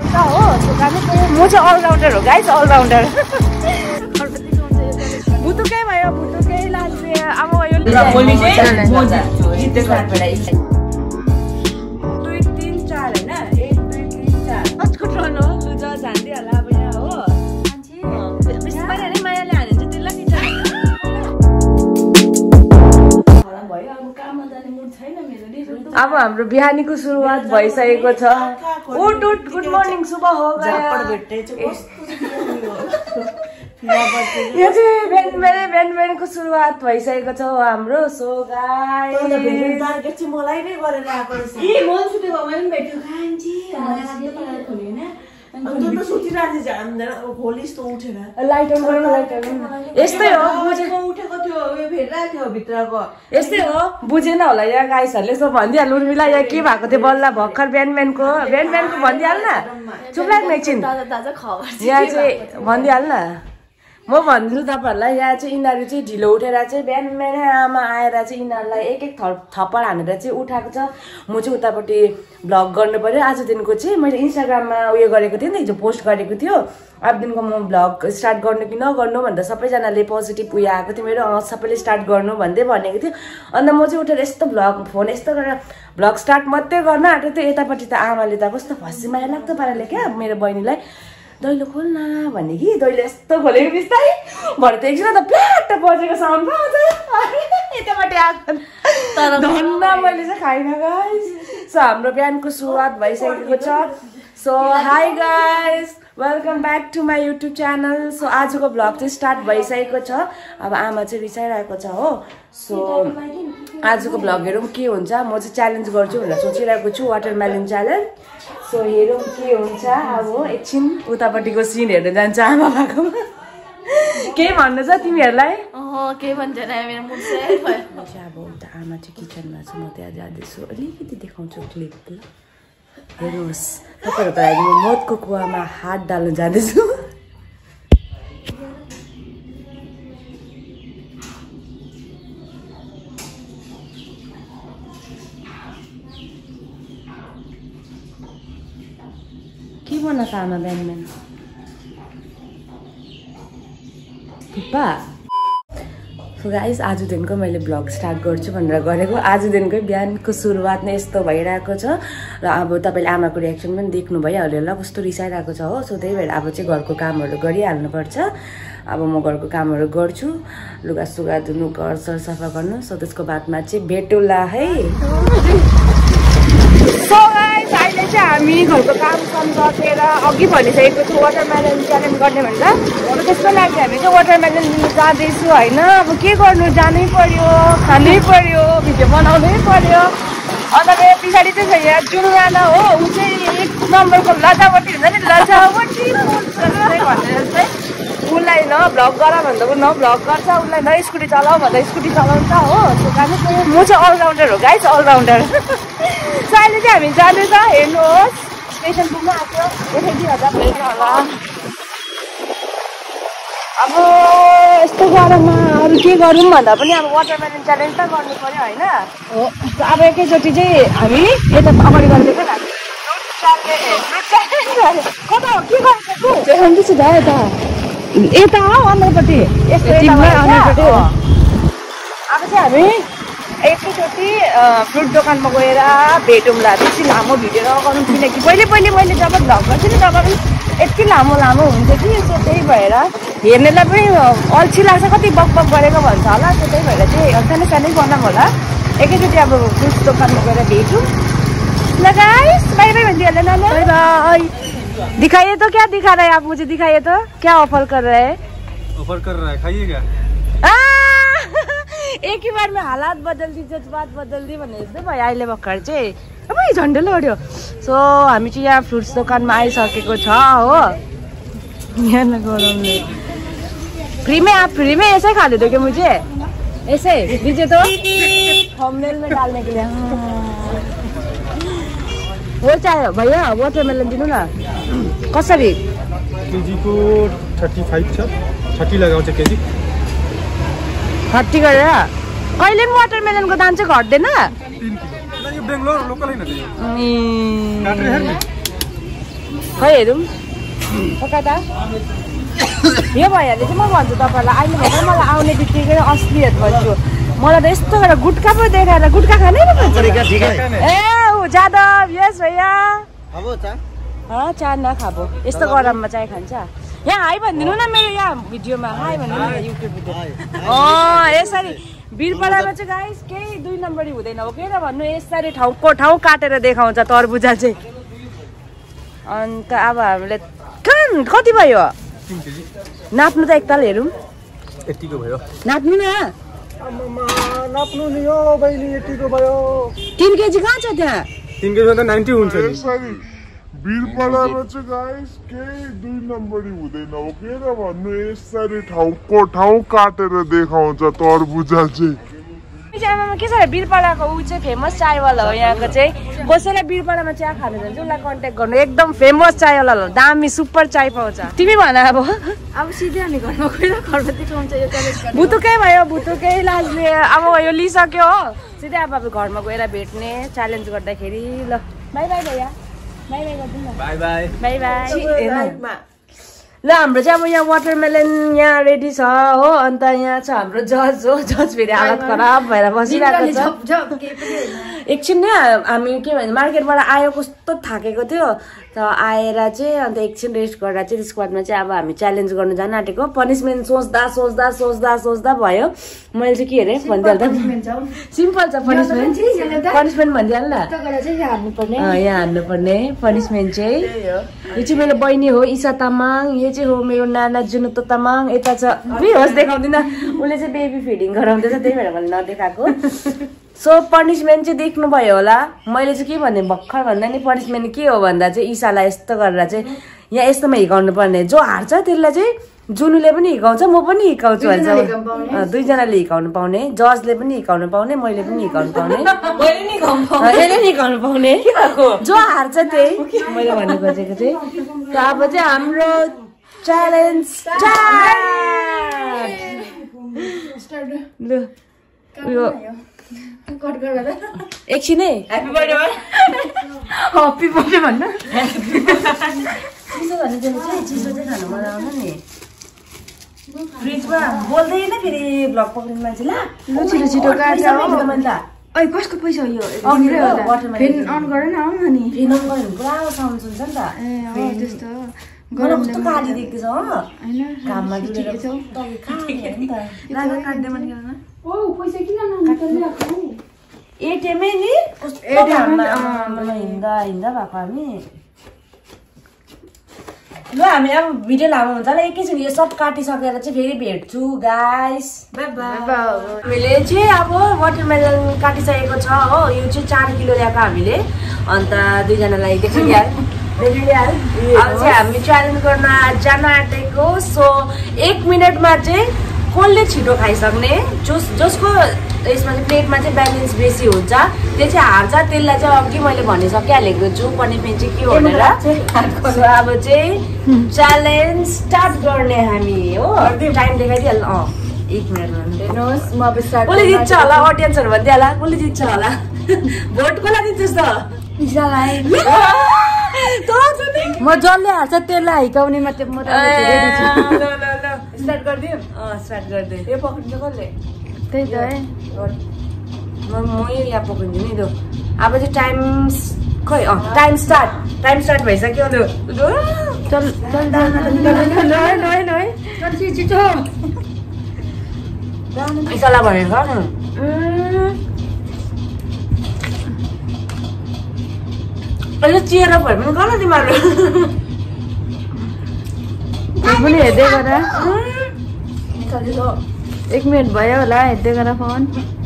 हो म चाहिँ अलराउन्डर हो गाइस अलराउन्डर भुतुकै भयो भुतुकै लान्छे अब अब हाम्रो बिहानीको सुरुवात भइसकेको छ। उठ उठ गुड मर्निङ सुबह हो। यो चाहिँ बिहान बिहानै बिहान बिहानको सुरुवात भइसकेको छ हो हाम्रो। सो गाई मलाई नै गरेर आएको यस्तो हो यस्तै बुझेन होला यहाँ गाइसहरूले यसो भनिदिइहाल्नु उर्मिला यहाँ के भएको थियो बल्ल भर्खर बिहान बिहानको बिहान बिहानको भनिदिइहाल न चुप लाग एकछिन यहाँ चाहिँ भनिदिइहाल न म भनिदिन्छु तपाईँहरूलाई यहाँ चाहिँ यिनीहरू चाहिँ ढिलो उठेर चाहिँ बिहान बिहानै आमा आएर चाहिँ यिनीहरूलाई एक एक थप थप्पड हानेर चाहिँ उठाएको छ। म चाहिँ उतापट्टि भ्लग गर्नु पऱ्यो आजदेखिको चाहिँ मैले इन्स्टाग्राममा उयो गरेको थिएँ नि हिजो पोस्ट गरेको थियो। अबदेखिको म भ्लग स्टार्ट गर्नु कि नगर्नु भन्दा सबैजनाले पोजिटिभ उयो आएको थियो। मेरो सबैले स्टार्ट गर्नु भन्दै भनेको थियो। अन्त म चाहिँ उठेर यस्तो भ्लग फोन यस्तो गरेर भ्लग स्टार्ट मात्रै गर्न आँटेको थियो यतापट्टि त आमाले त कस्तो फसी माया लाग्दो पाराले क्या मेरो बहिनीलाई। दैलो खोल न भने कि? दैलो यस्तो खोलेको बिस्तारै। भरे त एकछिन त प्लाट बजेको साउन्ड पाउँछ यतापट्टि आएको धन्न मैले चाहिँ खाइनँ गाइस सो हाम्रो बिहानको सुरुवात भइसकेको छ। So hi guys welcome back to my YouTube channel so आजको भ्लग चाहिँ स्टार्ट भइसकेको छ। अब आमा चाहिँ रिसाइरहेको छ हो। सो आजको भ्लगहरू पनि के हुन्छ? म चाहिँ च्यालेन्ज गर्छु भनेर सोचिरहेको छु वाटरमेलन च्यालेन्ज सो हेरौँ के हुन्छ अब एकछिन उतापट्टिको सिन हेर्न जान्छ आमा बाबाकोमा केही भन्नु छ तिमीहरूलाई के भन्छ अब उता आमा चाहिँ किचनमा छ म त्यहाँ जाँदैछु। अलिकति देखाउँछु क्लिप हेर्नुहोस् तपाईँहरूको लागि म मदको कुवामा हात डाल्न जाँदैछु के बनाएको आमा बिहान बिहान थुक्पा सो गाइस आजदेखिको मैले ब्लग स्टार्ट गर्छु भनेर गरेको। आजदेखिकै बिहानको सुरुवात नै यस्तो भइरहेको छ। र अब तपाईँले आमाको रियाक्सन पनि देख्नु भइहाल्यो होला कस्तो रिसाइरहेको छ हो। सो त्यही भएर अब चाहिँ घरको कामहरू गरिहाल्नुपर्छ। अब म घरको कामहरू गर्छु। लुगा सुगा धुनु घर सर सफा गर्नु। सो त्यसको बादमा चाहिँ भेटौँला है। अहिले चाहिँ हामी घरको काम साम सकेर अघि भनिसकेको छु। वाटरमेलन च्यालेन्ज गर्ने भनेर। त्यसको लागि हामी चाहिँ वाटरमेलन लिनु जाँदैछु होइन। अब के गर्नु? जानै पर्यो खानै पर्यो भिडियो बनाउनै पर्यो। अन्त मेरो पछाडि चाहिँ छ यहाँ जुनवाला हो ऊ चाहिँ एक नम्बरको लजावटी हुन्छ नि लजावटी भनेर चाहिँ उसलाई न भ्लग गर भन्दा ऊ न भ्लग गर्छ उसलाई न स्कुटी चलाऊ भन्दा स्कुटी चलाउँछ हो। दोकानै गयो म चाहिँ अलराउन्डर हो गाइस अलराउन्डर सो अहिले चाहिँ हामी जाँदैछ हेर्नुहोस्। स्टेसन पुग्नु आएको। देखाइदियो होला भेट्नु होला। अब यस्तो गरममा अरू के गरौँ भन्दा पनि अब वाटरमेलन च्यालेन्ज त गर्नु पऱ्यो होइन? हो अब एकैचोटि चाहिँ हामी यता अगाडि कता हो के त। यता यता हो यस्तो हो। अब चाहिँ हामी एकैचोटि फ्रुट दोकानमा गएर भेटौँला बेसी लामो भिडियो नगरौँ किनकि पहिले पहिले मैले जब भ्लग गर्थेँ नि तब पनि यति लामो लामो हुन्छ कि सो त्यही भएर हेर्नेलाई पनि अल्छी लाग्छ कति बक बक गरेको भन्छ होला सो त्यही भएर चाहिँ सानै सानै बनाऊँ होला। एकैचोटि अब फ्रुट दोकानमा गएर भेटौँ। ल गाइस बाई बाई भनिदियो होला नाना। बाई बाई दिखाइए तो क्या दिखा रहा है आप मुझे दिखाइए तो। क्या ऑफ़र कर रहे हैं? ऑफ़र कर रहा है खाइएगा? आ! एक ही बार में हालात बदल दी जज्बात बदल दी भने जस्तो भयो अहिले भर्खर चाहिँ। अब झन्डै लड्यो। सो हामी चाहिँ यहाँ फ्रुट्स दोकानमा आइसकेको छ हो। यहाँ न गरमले फ्रीमै आप फ्रीमै ऐसे खा लेते हो मुझे? ऐसे दीजिए तो थंबनेल में डालने के लिए हाँ। वो चाहिए भैया वाटरमेलन दिनु न। कसरी केजीको थर्टी फाइभ छ थर्टी लगाउँछ केजी। थर्टी गरेर कहिले पनि वाटरमेलनको दाम चाहिँ घट्दैन त खै हेरौँ कता त यो भइहाल्यो चाहिँ म भन्छु तपाईँलाई अहिले भएर मलाई आउने बित्तिकै असलियत भन्छु। मलाई त यस्तो गरेर गुट्का पो देखाएर गुट्का खानै पो। ए ऊ जादव यस भैया। चा? नखाबो। यस्तो गरममा चाय खान्छ। यहाँ हाई भनिदिनु न मेरो यहाँ भिडियोमा हाई भनिदिनु न युट्युब भिडियो। अँ यसरी वीरपाडामा चाहिँ गाइस केही दुई नम्बरी हुँदैन हो। किन भन्नु यसरी ठाउँको ठाउँ काटेर देखाउँछ तरबुजा चाहिँ। अन्त अब हामीले कहाँ कति भयो? नाप्नु त एकताल हेरौँ। यतिको भयो। नाप्नु न। नाप्नु नि हो बहिनी यतिको भयो। तिन केजी कहाँ छ त्यहाँ? तिन केजीमा त नाइन्टी हुन्छ वीरपाडामा चाहिँ गाइस केही दुई नम्बरी हुँदैन हो। किन भन्नु यसरी ठाउँको ठाउँ काटेर देखाउँछ तरबुजा चाहिँ आमामा के छ वीरपाडाको ऊ चाहिँ फेमस चायवाला हो यहाँको चाहिँ। कसैलाई वीरपाडामा चिया खानु जान्छ उसलाई कन्ट्याक्ट गर्नु। एकदम फेमस चायवाला हो। दामी सुपर चाय पाउँछ। तिमी भन अब। अब सिधै हामी घरमा गएर घरमा देखाउँछ यो भुतुकै भयो भुतुकै लाजले। अब यो लिइसक्यो हो। सिधै अब अब घरमा गएर भेट्ने च्यालेन्ज गर्दाखेरि ल। बाई बाई भैया। बाई बाई गरिदिनु। न बाई बाई बाई बाई ल हाम्रो चाहिँ अब यहाँ वाटरमेलन यहाँ रेडी छ हो अन्त यहाँ छ हाम्रो जज हो जज फेरि हालत खराब भएर बसिरहेको छ। एकछिन नै हामी के भन्छ मार्केटबाट आयो कस्तो थाकेको थियो त आएर चाहिँ अन्त एकछिन रेस्ट गरेर चाहिँ त्यसको बादमा चाहिँ अब हामी च्यालेन्ज गर्नु जान आँटेको पनिसमेन्ट सोच्दा सोच्दा सोच्दा सोच्दा भयो। मैले चाहिँ के अरे भनिदिहाल्दा सिम्पल छ। पनिसमेन्ट पनिसमेन्ट न। चाहिँ यहाँ हान्नुपर्ने। पनिसमेन्ट चाहिँ यो चाहिँ मेरो बहिनी हो इसा तामाङ। यो चाहिँ हो मेरो नाना जुनुतो तामाङ। यता छ होस् देखाउँदिनँ। उसले चाहिँ बेबी फिडिङ गराउँदैछ त्यही भएर मैले नदेखाएको। सो पनिसमेन्ट चाहिँ देख्नुभयो होला। मैले चाहिँ के भने भर्खर भन्दा नि पनिसमेन्ट के हो भन्दा चाहिँ इसालाई यस्तो गरेर चाहिँ यहाँ यस्तोमा हिर्काउनु पर्ने जो हार्छ त्यसलाई चाहिँ जुनुले पनि हिर्काउँछ म पनि हिर्काउँछु दुईजनाले हिर्काउनु पाउने जजले पनि हिर्काउनु पाउने मैले पनि हिर्काउनु पाउने। यसले हिर्काउनु पाउने। जो हार्छ त्यही। मैले भन्नु खोजेको चाहिँ। अब चाहिँ हाम्रो च्यालेन्ज लु उयो कट गरेर एकछिनै हप्पी बर्थडे भन्नु चिसो भने चाहिँ चिसो चाहिँ खानु मन आउँछ नि। फ्रिजमा बोल्दैन फेरि भ्लग पक्रिने मान्छे। ल। छिटो छिटो काट पैसा हो। माग्दा मैले त ओइ कसको पैसा हो यो। फेरि अन गर न आउन नि फेरि नम्बर भने पुरा साउन्ड सुन्छ नि त। ए त्यस्तो। कस्तो काली देख्दैछ हो। होइन घाममा एटिएमै नि हिँड्दा हिँड्दा भएको हामी ल हामी अब भिडियो लामो हुन्छ होला एकैछिन यो सब काटिसकेर चाहिँ फेरि भेट्छु गाइस हामीले चाहिँ अब वाटरमेलन काटिसकेको छ हो यो चाहिँ चार किलो ल्याएको हामीले अन्त दुईजनालाई देखाइहाल देखाइहाल अब चाहिँ हामी च्यालेन्ज गर्न जान आँटेको सो एक मिनटमा चाहिँ कसले छिटो खाइसक्ने। जस जसको यसमा चाहिँ प्लेटमा चाहिँ ब्यालेन्स बेसी हुन्छ त्यो चाहिँ हार्छ त्यसलाई चाहिँ अघि मैले भनिसकिहालेको छु पनिसमेन्ट चाहिँ के हो भनेर। अब चाहिँ च्यालेन्ज स्टार्ट गर्ने हामी हो। टाइम देखाइदिइहाल अँ एक मिनटमा हेर्नुहोस् म अब स्टार्ट कसले जित्छ होला अडियन्सहरू भनिदिइहाल कसले जित्छ होला। भोट कसलाई दिन्छस् त म जसले हाल्छ त्यसलाई हिकाउने मात्रै स्टार्ट गरिदिउँ अँ स्टार्ट गरिदिउँ यो पक्रिन्छ कसले त्यही त है म म यो यहाँ पक्रिन्छु नि लु अब चाहिँ टाइम खै अँ टाइम स्टार्ट टाइम स्टार्ट भइसक्यो छिटो इसाला भनेको नि अहिले चिएर भए पनि गर तिमीहरू पनि हेर्दै गर। एक मिनट भयो होला हेर्दै गर फोन।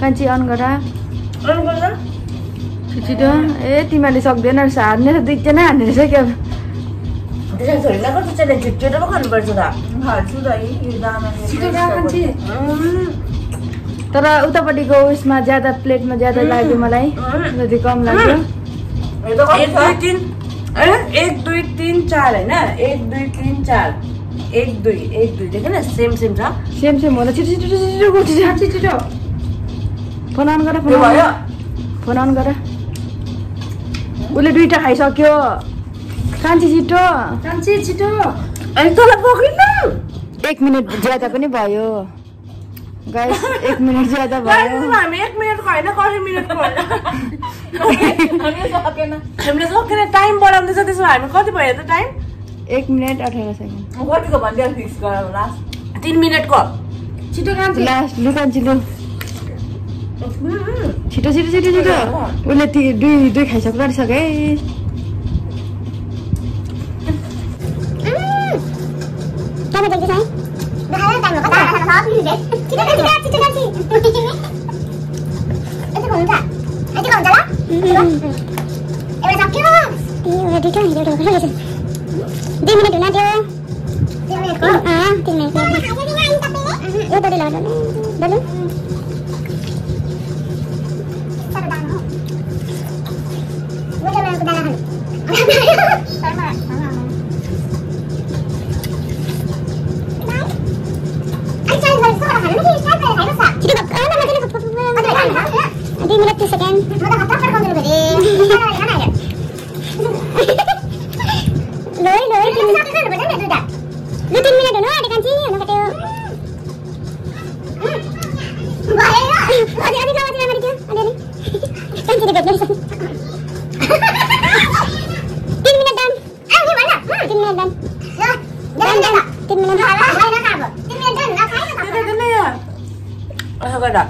कान्छी अन गर। छिटो ए तिमीहरूले सक्दैन रहेछ हार्ने रहेछ दुईजना हार्ने रहेछ क्या। तर उतापट्टिको उयसमा ज्यादा प्लेटमा ज्यादा लाग्यो मलाई जति कम लाग्यो। एक दुई तिन। ए, एक दुई तिन चार होइन? एक दुई तिन चार। एक दुई एक दुई देखेन सेम सेम छ सेम सेम होला छिटो छिटो छिटो छिटो छिटो छिटो छिटो फोन अन गर फोन भयो। फोन अन गर उसले दुइटा खाइसक्यो कान्छी छिटो कान्छी छिटो अनि तँलाई पक्रिनु एक मिनट ज्यादा पनि भयो गाइस एक मिनट ज्यादा भयो हामी एक मिनटको होइन कति मिनटको होइन हामीले सकेन टाइम बढाउँदैछ त्यसो भए हामी कति भयो त टाइम एक मिनट अठार सेकेन्ड कतिको भनिदियो फिक्स गरौँ लास्ट? तिन मिनटको। छिटो कान्छी लास्ट लु कान्छी लु छिटो छिटो छिटो छिटो। उसले ती दुई दुई खाइसक्नु आँटिसक्यो है दुई मिनट हुन त्यो दुई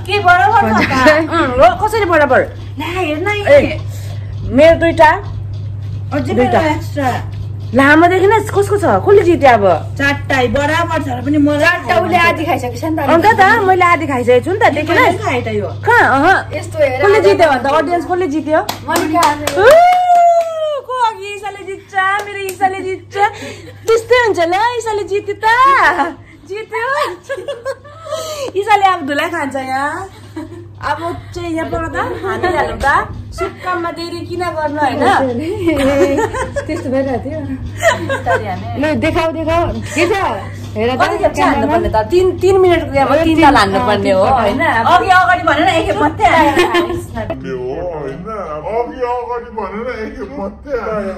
के बराबर कसरी बराबर? मेरो दुइटा अझै दुइटा। लामो देखिन कसको छ? कसले जित्यो अब? चारटा बराबर छ पनि मलाई चारवटा उसले आधी खाइसकेछ नि त अन्त त मैले आधी खाइसकेको छु नि त देखिन। कहाँ अहँ। यस्तो हेर कसले जित्यो भन्दा? अडियन्स कसले जित्यो? को अघि ईसाले जित्छ? मेरो ईसाले जित्छ? त्यस्तै हुन्छ ल ईसाले जित्यो त। जित्यो। ईसाले अब धुलाई खान्छ यहाँ। अब चाहिँ यहाँ पर त। हानिहाल्नु त। सुक्कामा देरी किन गर्नु होइन त्यस्तो भइरहेको थियो। लु देखाऊ देखाऊ के छ हेर त कति खेप चाहिँ हान्नुपर्ने त तिन तिन मिनटको गेममा तिन ताल हान्नुपर्ने हो होइन अघि अगाडि भनेर एकखेप मात्रै आयो हो होइन अघि अगाडि भनेर एकखेप मात्रै आयो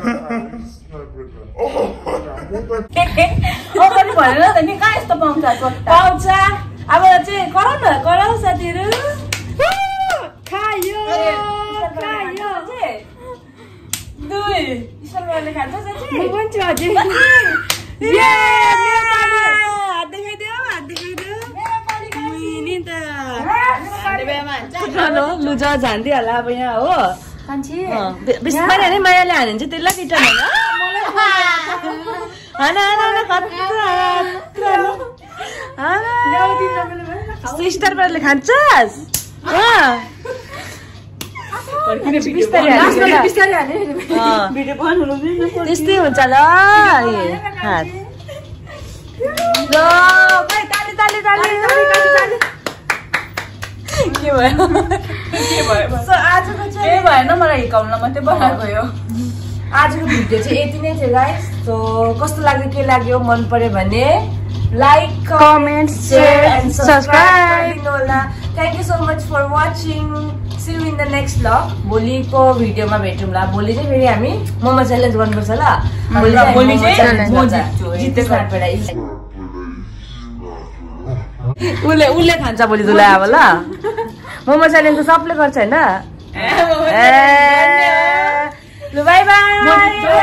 अगाडि भनेर त नि कहाँ यस्तो पाउँछ चोट्टा पाउँछ अब चाहिँ कराउ न कराउ साथीहरू खायो दुई ईश्वरले खान्छ साथी म पनि छु ये! हात देखाइदेऊ हात देखाइदेऊ नि त ल लु ज झान्दै होला अब यहाँ हो कान्छी अँ, बे- बेसी माया हाने मायाले हाने भने चाहिँ त्यसलाई रिटर्न होइन सिस्टर पाराले खान्छस् अँ। बिस्तारै हाल्नु ल। बिस्तारै हाल्यो अँ। भिडियो बनाउनु पनि त्यस्तै हुन्छ ल के भयो के भएन मलाई मात्रै बनाएको यो आजको भिडियो चाहिँ यति नै थियो गाइस सो कस्तो लाग्यो के लाग्यो मन पर्यो भने like comment share and subscribe होला thank you so much for watching see in the next vlog भोलिको भिडियोमा भेटौँला भोलि चाहिँ फेरि हामी मोमो च्यालेन्ज गर्नुपर्छ ल भोलि उसले उसले खान्छ भोलि तुलाई अब ल मोमो च्यालेन्ज त सबले गर्छ होइन ए लु बाई बाई